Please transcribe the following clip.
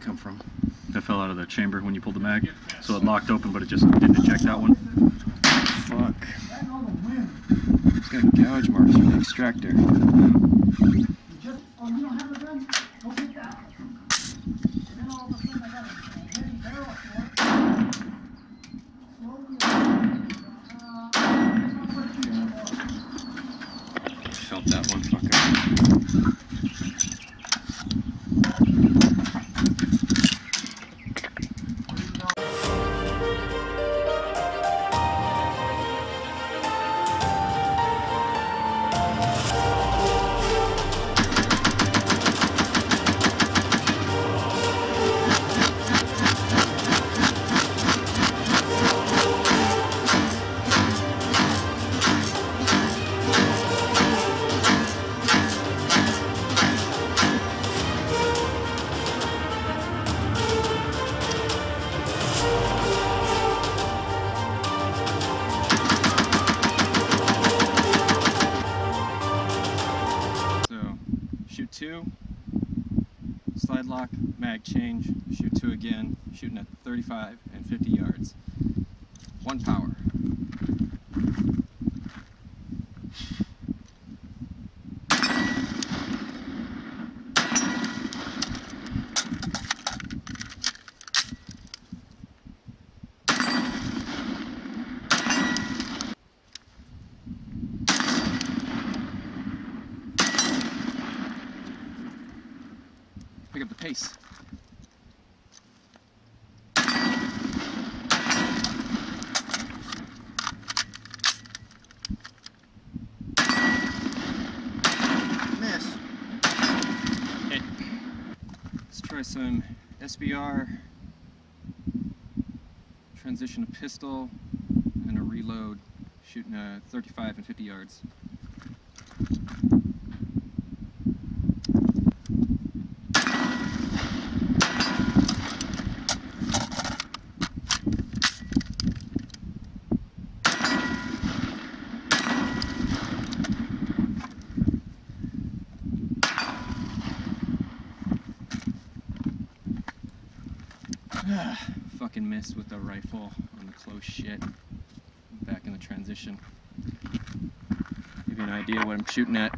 that come from? That fell out of the chamber when you pulled the mag. So it locked open, but it just didn't eject that one. Fuck. It's got gouge marks from the extractor. Slide lock, mag change, shoot two again, shooting at 35 and 50 yards. One power. Pick up the pace. Miss. Hit. Let's try some SBR, transition to pistol, and a reload, shooting uh, 35 and 50 yards. Fucking missed with the rifle on the close shit. Back in the transition. Give you an idea what I'm shooting at.